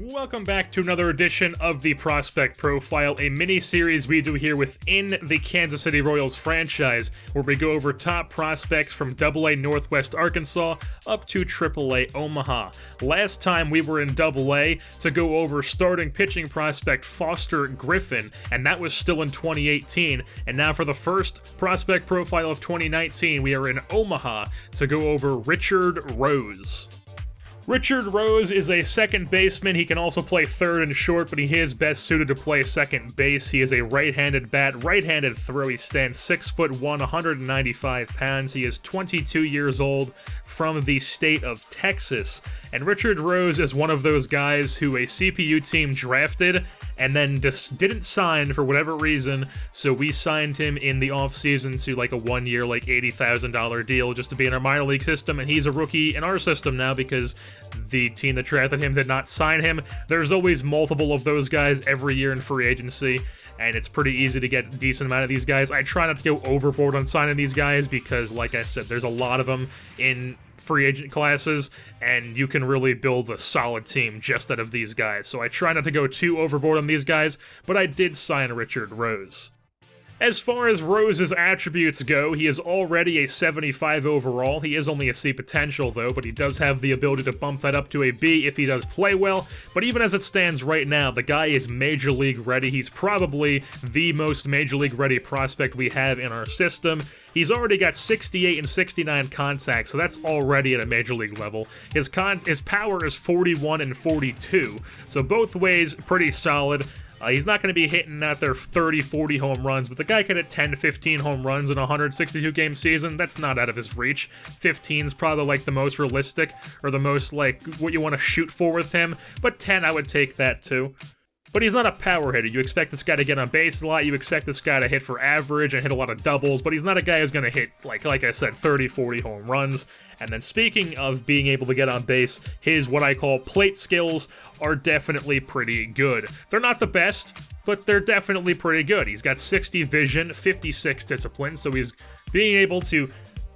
Welcome back to another edition of the Prospect Profile, a mini series we do here within the Kansas City Royals franchise, where we go over top prospects from AA Northwest Arkansas up to AAA Omaha. Last time we were in AA to go over starting pitching prospect Foster Griffin, and that was still in 2018. And now for the first prospect profile of 2019, we are in Omaha to go over Richard Rose. Richard Rose is a second baseman. He can also play third and short, but he is best suited to play second base. He is a right-handed bat, right-handed throw. He stands six foot one, 195 pounds. He is 22 years old from the state of Texas. And Richard Rose is one of those guys who a CPU team drafted and then just didn't sign for whatever reason. So we signed him in the offseason to like a one year, like $80,000 deal just to be in our minor league system. And he's a rookie in our system now because the team that drafted him did not sign him. There's always multiple of those guys every year in free agency, and it's pretty easy to get a decent amount of these guys. I try not to go overboard on signing these guys because, like I said, there's a lot of them in free agent classes, and you can really build a solid team just out of these guys. So I try not to go too overboard on these guys, but I did sign Richard Rose. As far as Rose's attributes go, he is already a 75 overall. He is only a C potential, though, but he does have the ability to bump that up to a B if he does play well. But even as it stands right now, the guy is Major League ready. He's probably the most Major League ready prospect we have in our system. He's already got 68 and 69 contacts, so that's already at a major league level. His con his power is 41 and 42, so both ways pretty solid. Uh, he's not going to be hitting out there 30, 40 home runs, but the guy can hit 10, 15 home runs in a 162 game season. That's not out of his reach. 15 is probably like the most realistic or the most like what you want to shoot for with him, but 10 I would take that too. But he's not a power hitter. You expect this guy to get on base a lot. You expect this guy to hit for average and hit a lot of doubles, but he's not a guy who's going to hit, like like I said, 30, 40 home runs. And then speaking of being able to get on base, his what I call plate skills are definitely pretty good. They're not the best, but they're definitely pretty good. He's got 60 vision, 56 discipline, so he's being able to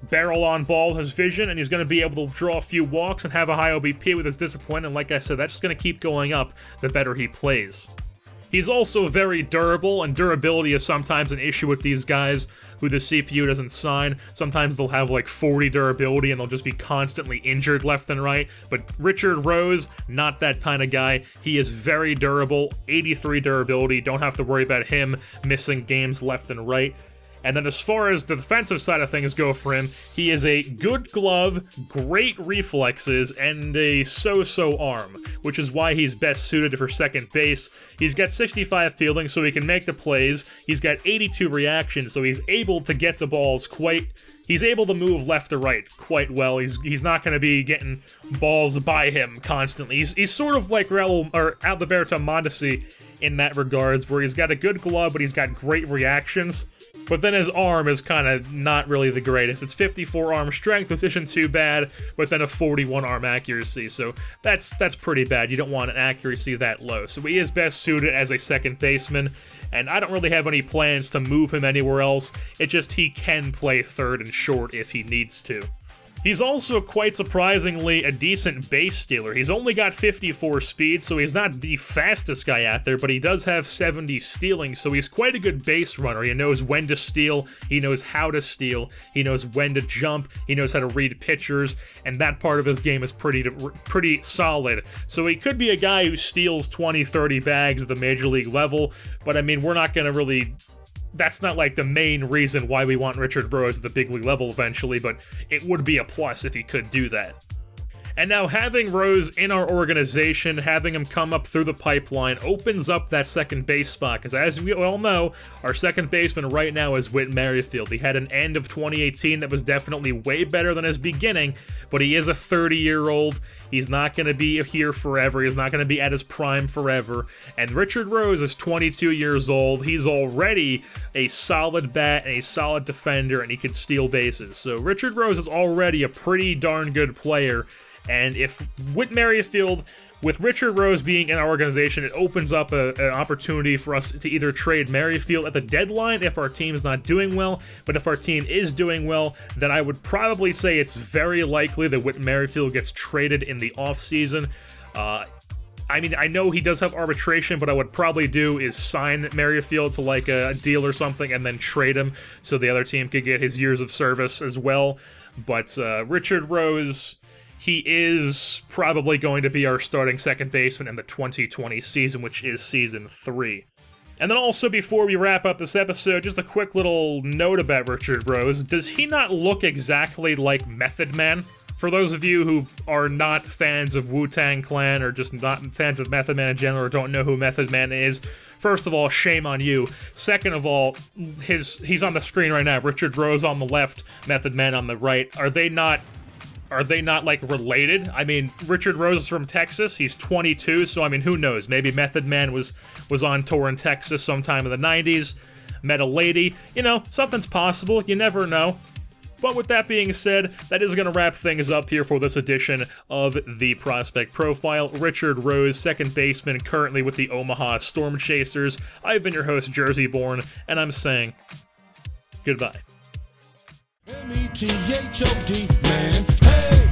barrel on ball his vision, and he's going to be able to draw a few walks and have a high OBP with his discipline. And like I said, that's just going to keep going up the better he plays. He's also very durable, and durability is sometimes an issue with these guys who the CPU doesn't sign. Sometimes they'll have like 40 durability and they'll just be constantly injured left and right. But Richard Rose, not that kind of guy. He is very durable, 83 durability. Don't have to worry about him missing games left and right. And then as far as the defensive side of things go for him, he is a good glove, great reflexes, and a so-so arm, which is why he's best suited for second base. He's got 65 fielding, so he can make the plays. He's got 82 reactions, so he's able to get the balls quite he's able to move left to right quite well. He's he's not going to be getting balls by him constantly. He's, he's sort of like Raul or Adalberto Mondesi in that regards, where he's got a good glove, but he's got great reactions. But then his arm is kind of not really the greatest. It's 54 arm strength, which isn't too bad, but then a 41 arm accuracy. So that's that's pretty bad. You don't want an accuracy that low. So he is best suited as a second baseman, and I don't really have any plans to move him anywhere else. It just he can play third and short if he needs to. He's also quite surprisingly a decent base stealer. He's only got 54 speed, so he's not the fastest guy out there, but he does have 70 stealing, so he's quite a good base runner. He knows when to steal, he knows how to steal, he knows when to jump, he knows how to read pitchers, and that part of his game is pretty pretty solid. So he could be a guy who steals 20, 30 bags at the major league level, but I mean, we're not going to really that's not like the main reason why we want Richard Rose at the big league level eventually, but it would be a plus if he could do that. And now having Rose in our organization, having him come up through the pipeline, opens up that second base spot. Because as we all know, our second baseman right now is Whit Merrifield. He had an end of 2018 that was definitely way better than his beginning, but he is a 30 year old. He's not going to be here forever. He's not going to be at his prime forever. And Richard Rose is 22 years old. He's already a solid bat and a solid defender, and he can steal bases. So Richard Rose is already a pretty darn good player. And if Whit Merrifield, with Richard Rose being in our organization, it opens up a, an opportunity for us to either trade Merrifield at the deadline if our team is not doing well. But if our team is doing well, then I would probably say it's very likely that Whit Merrifield gets traded in the offseason. Uh, I mean, I know he does have arbitration, but I would probably do is sign Merrifield to like a deal or something and then trade him so the other team could get his years of service as well. But uh, Richard Rose, he is probably going to be our starting second baseman in the 2020 season, which is season three. And then also, before we wrap up this episode, just a quick little note about Richard Rose. Does he not look exactly like Method Man? For those of you who are not fans of Wu Tang Clan or just not fans of Method Man in general or don't know who Method Man is, first of all, shame on you. Second of all, his he's on the screen right now. Richard Rose on the left, Method Man on the right. Are they not are they not like related? I mean, Richard Rose is from Texas. He's 22, so I mean, who knows? Maybe Method Man was was on tour in Texas sometime in the 90s, met a lady. You know, something's possible. You never know. But with that being said, that is going to wrap things up here for this edition of the Prospect Profile. Richard Rose, second baseman, currently with the Omaha Storm Chasers. I've been your host, Jersey Born, and I'm saying goodbye. M-E-T-H-O-D, man. Hey,